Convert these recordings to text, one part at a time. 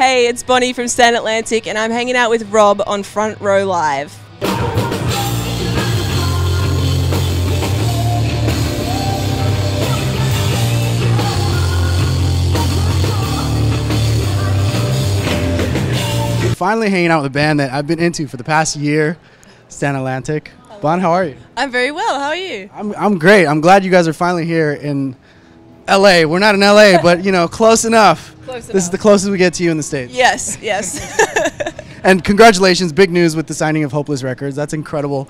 Hey, it's Bonnie from Stand Atlantic, and I'm hanging out with Rob on Front Row Live. Finally hanging out with a band that I've been into for the past year, Stand Atlantic. Bon, how are you? I'm very well. How are you? I'm, I'm great. I'm glad you guys are finally here in LA. We're not in LA, but you know, close enough. Close This is the closest we get to you in the States. Yes, yes. And congratulations, big news with the signing of Hopeless Records. That's incredible.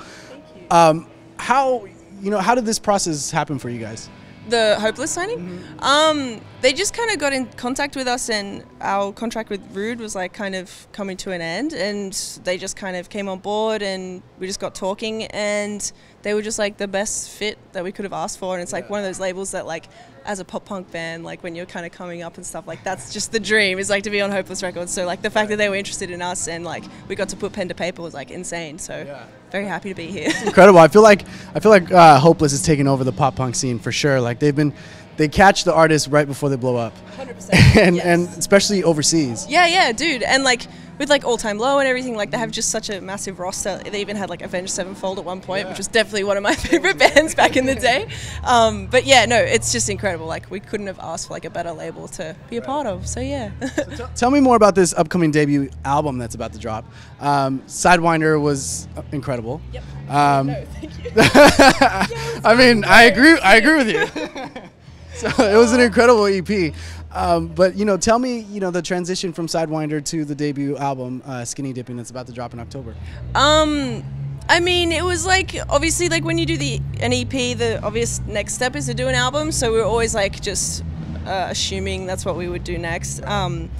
Um, how you know how did this process happen for you guys? The Hopeless signing. Um, they just kind of got in contact with us, and our contract with Rude was like kind of coming to an end, and they just kind of came on board, and we just got talking, and they were just like the best fit that we could have asked for, and it's like one of those labels that like. As a pop punk band, like when you're kind of coming up and stuff, like that's just the dream is like to be on Hopeless Records. So like the fact that they were interested in us and like we got to put pen to paper was like insane. So very happy to be here. Incredible. I feel like I feel like uh, Hopeless is taking over the pop punk scene for sure. Like they've been, they catch the artists right before they blow up, 100%. and yes. and especially overseas. Yeah, yeah, dude. And like with like All Time Low and everything, like they have just such a massive roster. They even had like Avenged Sevenfold at one point, which was definitely one of my favorite bands back in the day. Um, but yeah, no, it's just incredible. Like we couldn't have asked for like a better label to be a part of. So yeah. Tell me more about this upcoming debut album that's about to drop. Um, Sidewinder was uh, incredible. Yep. Um, no, thank you. I mean, I agree. I agree with you. so it was an incredible EP. Um, but you know, tell me, you know, the transition from Sidewinder to the debut album, uh, Skinny Dipping, that's about to drop in October. Um, I mean, it was like obviously like when you do the an EP, the obvious next step is to do an album. So we were always like just uh, assuming that's what we would do next. Um,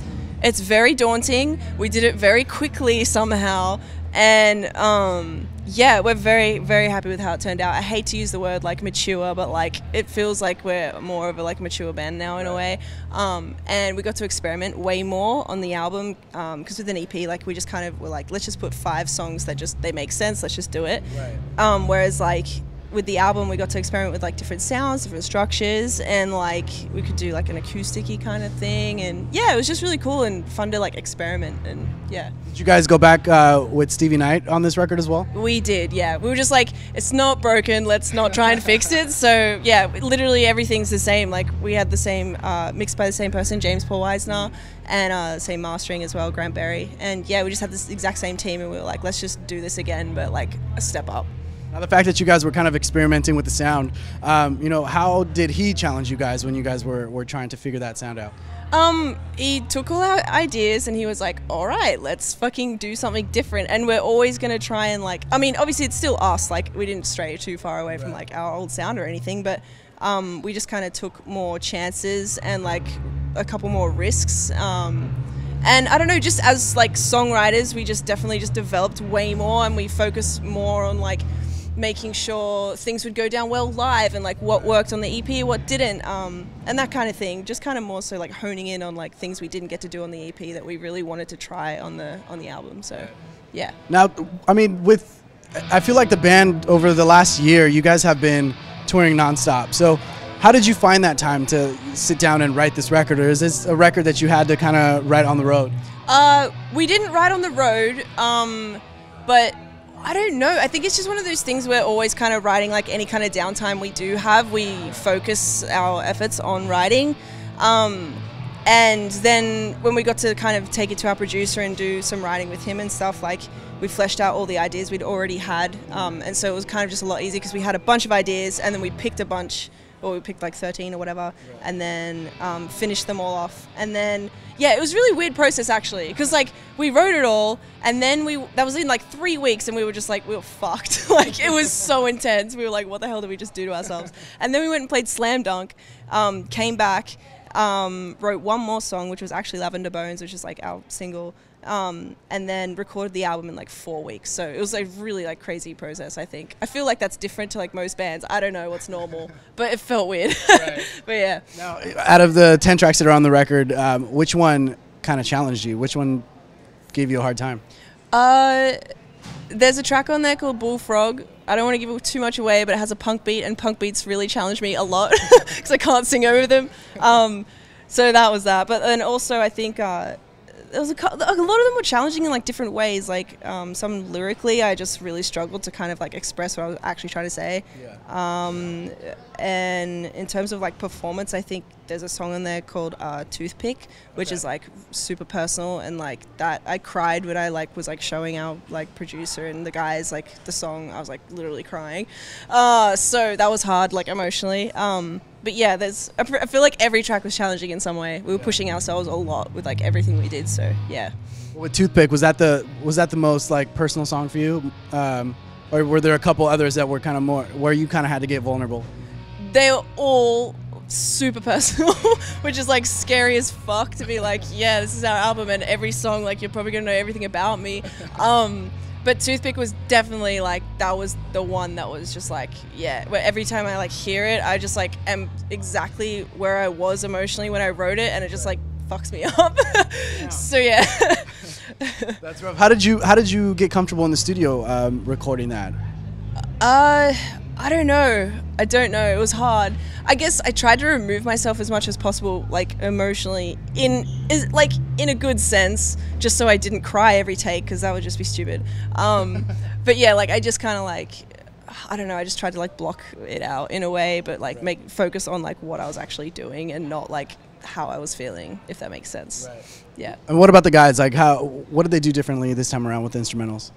it's very daunting. We did it very quickly somehow, and um, yeah, we're very very happy with how it turned out. I hate to use the word like mature, but like it feels like we're more of a like mature band now in a way. Um, and we got to experiment way more on the album because with an EP, like we just kind of were like, let's just put five songs that just they make sense. Let's just do it. Um, whereas like with the album, we got to experiment with like different sounds, different structures, and like we could do like an acousticy kind of thing. And yeah, it was just really cool and fun to like experiment. And yeah, Did you guys go back uh, with Stevie Knight on this record as well? we did. Yeah, we were just like, it's not broken. Let's not try and fix it. So yeah, literally everything's the same. Like we had the same uh, mixed by the same person, James Paul Wisner, and uh, same mastering as well, Grant Berry. And yeah, we just had this exact same team, and we were like, let's just do this again, but like a step up. Now, the fact that you guys were kind of experimenting with the sound, um, you know, how did he challenge you guys when you guys were, were trying to figure that sound out? Um, he took all our ideas and he was like, "All right, let's fucking do something different." And we're always gonna try and like, I mean, obviously it's still us. Like, we didn't stray too far away from like our old sound or anything, but um, we just kind of took more chances and like a couple more risks. Um, and I don't know, just as like songwriters, we just definitely just developed way more, and we focus more on like making sure things would go down well live and like what worked on the EP, what didn't, um, and that kind of thing. Just kind of more so like honing in on like things we didn't get to do on the EP that we really wanted to try on the on the album. So, yeah. Now, I mean, with I feel like the band over the last year, you guys have been touring nonstop. So, how did you find that time to sit down and write this record, or is this a record that you had to kind of write on the road? Uh, we didn't write on the road, um, but I don't know. I think it's just one of those things we're always kind of writing, like any kind of downtime we do have, we focus our efforts on writing. Um, and then when we got to kind of take it to our producer and do some writing with him and stuff, like we fleshed out all the ideas we'd already had. Um, and so it was kind of just a lot easier because we had a bunch of ideas and then we picked a bunch or we picked like 13 or whatever, and then um, finished them all off. And then, yeah, it was really weird process actually, because like we wrote it all, and then we that was in like three weeks, and we were just like we were fucked. like it was so intense. We were like, what the hell did we just do to ourselves? And then we went and played Slam Dunk, um, came back, um, wrote one more song, which was actually Lavender Bones, which is like our single. Um, and then recorded the album in like four weeks. So it was a really like crazy process. I think I feel like that's different to like most bands. I don't know what's normal, but it felt weird. but yeah, Now, out of the ten tracks that are on the record, um, which one kind of challenged you? Which one gave you a hard time? uh, there's a track on there called Bullfrog. I don't want to give too much away, but it has a punk beat, and punk beats really challenge me a lot because I can't sing over them. Um, so that was that. But then also, I think uh, there was a, a lot of them were challenging in like different ways. Like um, some lyrically, I just really struggled to kind of like express what I was actually trying to say. Um, and in terms of like performance, I think there's a song in there called uh, "Toothpick," which Okay. is like super personal and like that. I cried when I like was like showing our like producer and the guys like the song. I was like literally crying. Uh, so that was hard, like emotionally. Um, but yeah, there's. I, I feel like every track was challenging in some way. We were pushing ourselves a lot with like everything we did. So yeah. With Toothpick, was that the was that the most like personal song for you, um, or were there a couple others that were kind of more where you kind of had to get vulnerable? they were all super personal, which is like scary as fuck to be like, yeah, this is our album, and every song, like, you're probably gonna know everything about me. Um, but Toothpick was definitely like that was the one that was just like, yeah. Where every time I like hear it, I just like am exactly where I was emotionally when I wrote it, and it just like fucks me up. so yeah. That's rough. How did you How did you get comfortable in the studio um, recording that? Uh, I don't know. I don't know. It was hard. I guess I tried to remove myself as much as possible, like emotionally, in is like in a good sense, just so I didn't cry every take because that would just be stupid. Um, but yeah, like I just kind of like. I don't know. I just tried to like block it out in a way, but like make focus on like what I was actually doing and not like how I was feeling, if that makes sense. Yeah. And what about the guys? Like, how what did they do differently this time around with the instrumentals?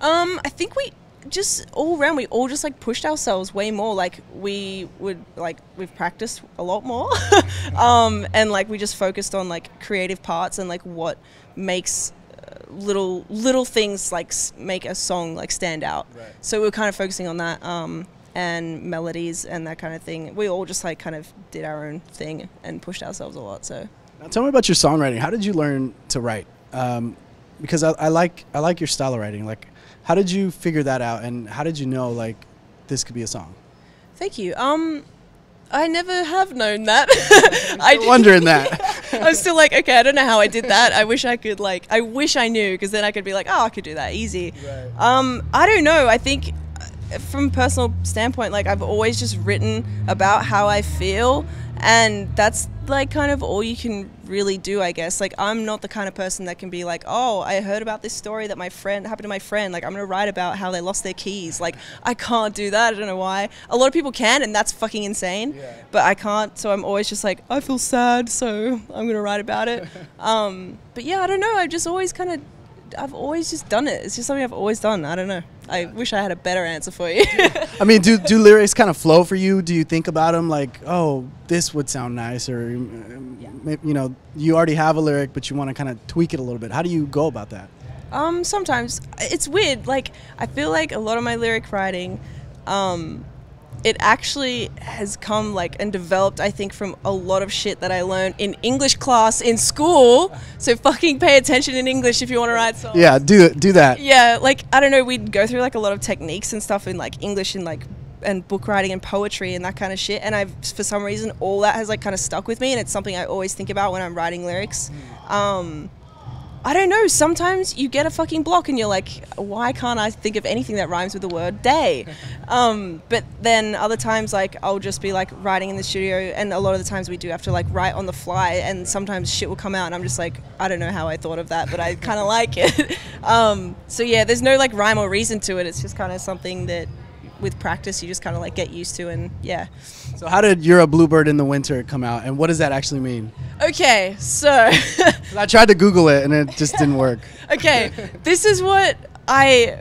Um, I think we just all around we all just like pushed ourselves way more. Like we would like we've practiced a lot more, um, and like we just focused on like creative parts and like what makes uh, little little things like make a song like stand out. Right. So we were kind of focusing on that. Um, and melodies and that kind of thing. We all just like kind of did our own thing and pushed ourselves a lot. So Now, tell me about your songwriting. How did you learn to write? Um, because I, I like I like your style of writing. Like, how did you figure that out, and how did you know like this could be a song? thank you. Um, I never have known that. I I'm wondering that. I'm still like, okay, I don't know how I did that. I wish I could like, I wish I knew because then I could be like, oh, I could do that easy. Um, I don't know. I think uh, from a personal standpoint, like I've always just written about how I feel, and that's like kind of all you can really do, I guess. Like I'm not the kind of person that can be like, oh, I heard about this story that my friend happened to my friend. Like I'm gonna write about how they lost their keys. Like I can't do that. I don't know why. A lot of people can, and that's fucking insane. But I can't. So I'm always just like, I feel sad, so I'm gonna write about it. um, but yeah, I don't know. I've just always kind of I've always just done it. It's just something I've always done. I don't know. I wish I had a better answer for you. I mean, do do lyrics kind of flow for you? Do you think about them like, oh, this would sound nice, or um, may- you know, you already have a lyric, but you want to kind of tweak it a little bit? How do you go about that? um, sometimes it's weird. Like I feel like a lot of my lyric writing, um, it actually has come like and developed. I think from a lot of shit that I learned in English class in school. So fucking pay attention in English if you want to write songs. Yeah, do do that. yeah like i don't know we'd go through like a lot of techniques and stuff in like english and like and book writing and poetry and that kind of shit and i've for some reason all that has like kind of stuck with me and it's something i always think about when i'm writing lyrics um I don't know. Sometimes you get a fucking block and you're like, why can't I think of anything that rhymes with the word day? Um, but then other times, like, I'll just be like writing in the studio, and a lot of the times we do have to like write on the fly, and sometimes shit will come out, and I'm just like, I don't know how I thought of that, but I kind of like it. um, so yeah, there's no like rhyme or reason to it. It's just kind of something that with practice you just kind of like get used to, and yeah. So, how did "You're a Bluebird in the Winter" come out, and what does that actually mean? Okay, so I tried to Google it, and it just didn't work. okay, this is what I.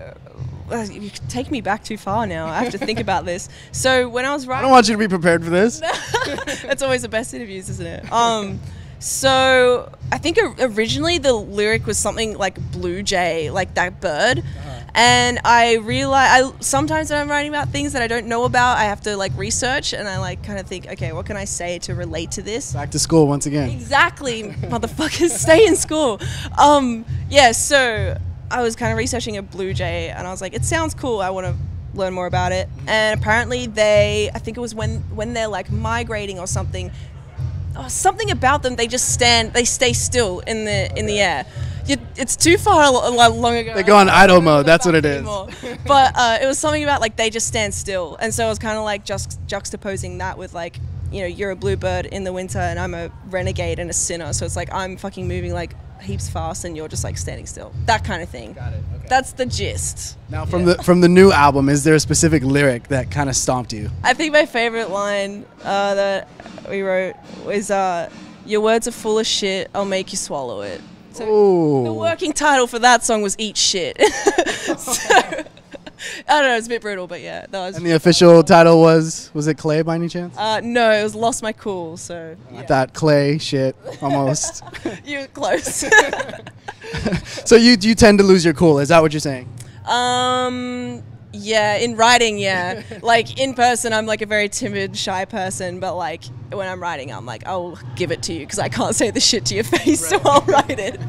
uh, You take me back too far now. I have to think about this. So when I was writing, I don't want you to be prepared for this. that's always the best interviews, isn't it? Um, so I think originally the lyric was something like blue jay, like that bird. And I realize I sometimes when I'm writing about things that I don't know about, I have to like research and I like kind of think, okay, what can I say to relate to this? Back to school once again. Exactly, motherfuckers, stay in school. Um, yeah, so I was kind of researching a blue jay, and I was like, it sounds cool. I want to learn more about it. And apparently, they, I think it was when when they're like migrating or something, oh, something about them. They just stand, they stay still in the in the air. You, it's too far long ago. They go on idle mode, that's what it is. But uh, it was something about like they just stand still, and so I was kind of like just juxtaposing that with like you know you're a bluebird in the winter and I'm a renegade and a sinner, so it's like I'm fucking moving like heaps fast and you're just like standing still. That kind of thing. Got it. Okay. That's the gist. now from the from the new album, is there a specific lyric that kind of stomped you? I think my favorite line uh, that we wrote was uh, "Your words are full of shit. I'll make you swallow it." So Ooh. the working title for that song was "Eat Shit." so, I don't know. It's a bit brutal, but yeah, that was. And the official title was was it Clay by any chance? Uh, no, it was "Lost My Cool." So I thought Clay shit almost. you're close. so you you tend to lose your cool. Is that what you're saying? Um, yeah, in writing, yeah. like in person, I'm like a very timid, shy person, but like when I'm writing, I'm like, I'll give it to you because I can't say the shit to your face, so I'll write it.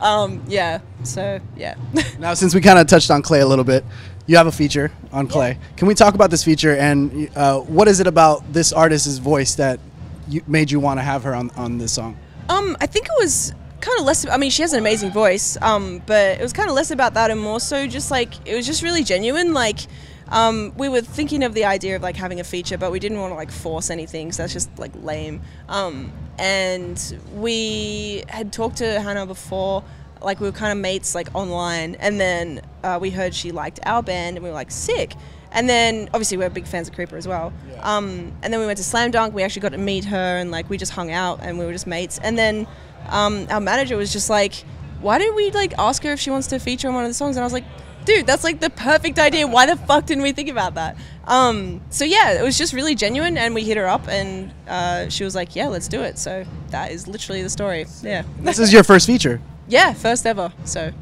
Um, yeah. So yeah. Now, since we kind of touched on Clay a little bit, you have a feature on Clay. Can we talk about this feature and uh, what is it about this artist's voice that you, made you want to have her on, on this song? Um, I think it was kind of less. I mean, she has an amazing voice. Um, but it was kind of less about that and more so just like it was just really genuine. Like, um, we were thinking of the idea of like having a feature, but we didn't want to like force anything. So that's just like lame. Um, and we had talked to Hannah before. Like we were kind of mates like online, and then uh, we heard she liked our band, and we were like sick. And then obviously we're big fans of Creeper as well. Um, and then we went to Slam Dunk. We actually got to meet her, and like we just hung out, and we were just mates. And then um, our manager was just like, "Why didn't we like ask her if she wants to feature on one of the songs?" And I was like, "Dude, that's like the perfect idea. Why the fuck didn't we think about that?" Um, so yeah, it was just really genuine, and we hit her up, and uh, she was like, "Yeah, let's do it." So that is literally the story. Yeah, This is your first feature. Yeah, first ever. So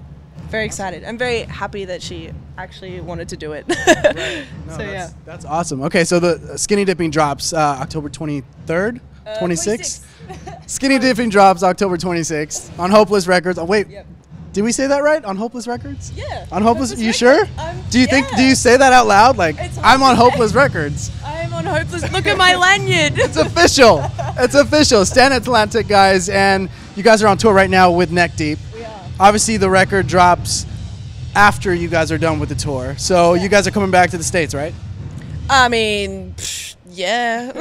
very excited. I'm very happy that she actually wanted to do it. so yeah. that's, that's awesome. Okay, so the Skinny Dipping drops uh, October 23rd, Uh, 26th. Skinny Dipping drops October 26th on Hopeless Records. Oh wait, Yep. did we say that right? On Hopeless Records? Yeah. On Hopeless, you Records. sure? Um, do you think? Do you say that out loud? Like I'm on Hopeless- Hopeless Records. I'm on hopeless. Look at my lanyard. It's official. it's official. Stand Atlantic guys, and you guys are on tour right now with Neck Deep. We are. Obviously, the record drops after you guys are done with the tour. So you guys are coming back to the states, right? I mean, psh, yeah.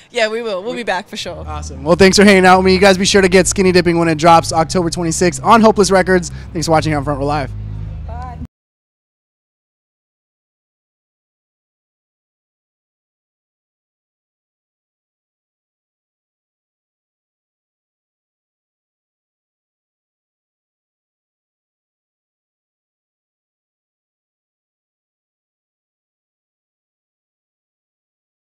yeah, we will. We'll be back for sure. Awesome. Well, thanks for hanging out with me. You guys be sure to get Skinny Dipping when it drops October 26th on Hopeless Records. Thanks for watching here on Front Row Live.